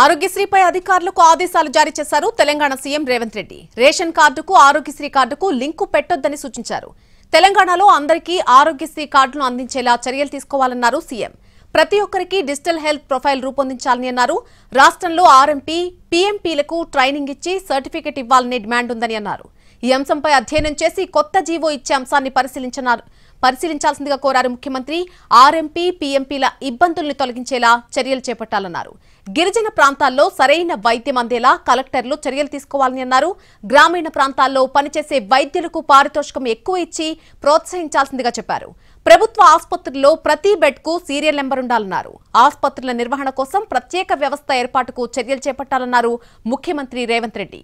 ఆరోగ్యశ్రీపై అధికారులకు ఆదేశాలు జారీ చేశారు తెలంగాణ సీఎం రేవంత్ రెడ్డి. రేషన్ కార్డుకు ఆరోగ్యశ్రీ కార్డుకు లింకు పెట్టొద్దని సూచించారు. తెలంగాణలో అందరికీ ఆరోగ్యశ్రీ కార్డును అందించేలా చర్యలు తీసుకోవాలన్నారు సీఎం. ప్రతి ఒక్కరికి డిజిటల్ హెల్త్ ప్రొఫైల్ రూపొందించాలని అన్నారు. రాష్ట్రంలో ఆర్ఎంపీ పీఎంపీలకు ట్రైనింగ్ ఇచ్చి సర్టిఫికెట్ ఇవ్వాలనే డిమాండ్ ఉందని అన్నారు. ఈ అంశంపై అధ్యయనం చేసి కొత్త జీవో ఇచ్చే అంశాన్ని పరిశీలించన్నారు పరిశీలించాల్సిందిగా కోరారు ముఖ్యమంత్రి. ఆర్ఎంపీ పీఎంపీల ఇబ్బందుల్ని తొలగించేలా చర్యలు చేపట్టాలన్నారు. గిరిజన ప్రాంతాల్లో సరైన వైద్యం అందేలా కలెక్టర్లు చర్యలు తీసుకోవాలని అన్నారు. గ్రామీణ ప్రాంతాల్లో పనిచేసే వైద్యులకు పారితోషికం ఎక్కువ ఇచ్చి ప్రోత్సహించాల్సిందిగా చెప్పారు. ప్రభుత్వ ఆసుపత్రుల్లో ప్రతి బెడ్కు సీరియల్ నెంబర్ ఉండాలన్నారు. ఆసుపత్రుల నిర్వహణ కోసం ప్రత్యేక వ్యవస్థ ఏర్పాటుకు చర్యలు చేపట్టాలన్నారు ముఖ్యమంత్రి రేవంత్ రెడ్డి.